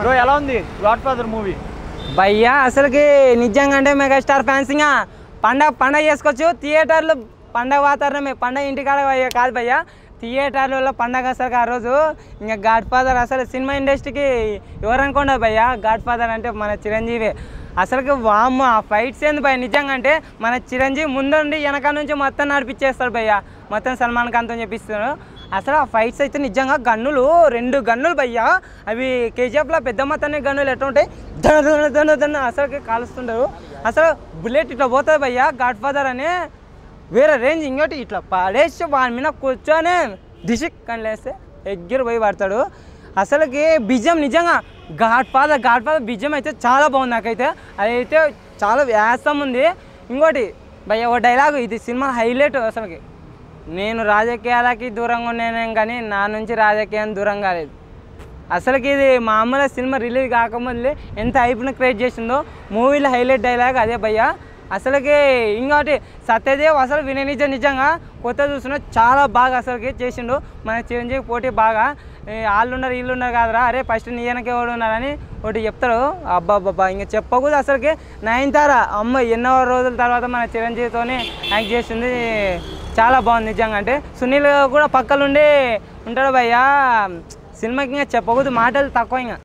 Bro ఎలా ఉంది? God father movie భయ్యా అసలుకి నిజంగా అంటే మెగాస్టార్ ఫ్యాన్స్ ఇంకా పండగ పండగ చేసుకోవచ్చు. థియేటర్లు పండగ వాతావరణమే. పండగ ఇంటికాడ కాదు భయ్యా. థియేటర్లలో పండగ అసలు ఆ రోజు ఇంకా గాడ్ ఫాదర్ అసలు సినిమా ఇండస్ట్రీకి ఎవరు అనుకోండి భయ్యా? గాడ్ ఫాదర్ అంటే మన చిరంజీవి. అసలుకి వామ్మ ఆ ఫైట్స్ ఏంది భయ్య? నిజంగా అంటే మన చిరంజీవి ముందుండి వెనక నుంచి మొత్తం నడిపించేస్తాడు భయ్య. మొత్తం సల్మాన్ ఖాన్తో చెప్పిస్తాడు అసలు ఆ ఫైట్స్ అయితే నిజంగా గన్నులు రెండు గన్నులు భయ్యా. అవి కేజీఎఫ్లో పెద్ద మొత్తాన్ని గన్నులు ఎట్లా ఉంటాయి? దన దన దన దన అసలుకి కాలుస్తుంటారు అసలు బుల్లెట్ ఇట్లా పోతుంది భయ్యా గాడ్ ఫాదర్ అనే. వేరే రేంజ్ ఇంకోటి ఇట్లా పడేసి వాని మీద కూర్చొని దిశక్ అని లేస్తే ఎగ్గిరి పోయి పడతాడు. అసలుకి బిజం నిజంగా గాడ్ ఫాదర్ గాడ్ ఫాదర్ బిజం అయితే చాలా బాగుంది నాకైతే. అదైతే చాలా వ్యాసం ఉంది. ఇంకోటి భయ్య ఓ డైలాగ్ ఇది సినిమా హైలైట్ అసలుకి. నేను రాజకీయాలకి దూరంగా ఉన్నాను కానీ నా నుంచి రాజకీయం దూరం కాలేదు అసలుకి ఇది మామూలుగా సినిమా రిలీజ్ కాకముందే ఎంత హైప్ను క్రియేట్ చేసిందో మూవీలో హైలైట్ డైలాగ్ అదే భయ్యా. అసలుకి ఇంకోటి సత్యదేవ్ అసలు విననిజ నిజంగా కొత్త చూసిన చాలా బాగా అసలుకి చేసిండు. మన చిరంజీవి పోటీ బాగా. వాళ్ళున్నారు వాళ్ళు ఉన్నారు వీళ్ళు ఉన్నారు కాదురా. అరే ఫస్ట్ నీ వెనక ఎవడు ఉన్నారని ఒకటి చెప్తాడు అబ్బా ఇంకా చెప్పకూడదు అసలుకి. నయనతార అమ్మ ఎన్నో రోజుల తర్వాత మన చిరంజీవితోనే యాక్ట్ చేసింది. చాలా బాగుంది నిజంగా అంటే. సునీల్ కూడా పక్కలుండి ఉంటాడు భయ్యా. సినిమాకి ఇంకా చెప్పకూడదు. మాటలు తక్కువ ఇంకా.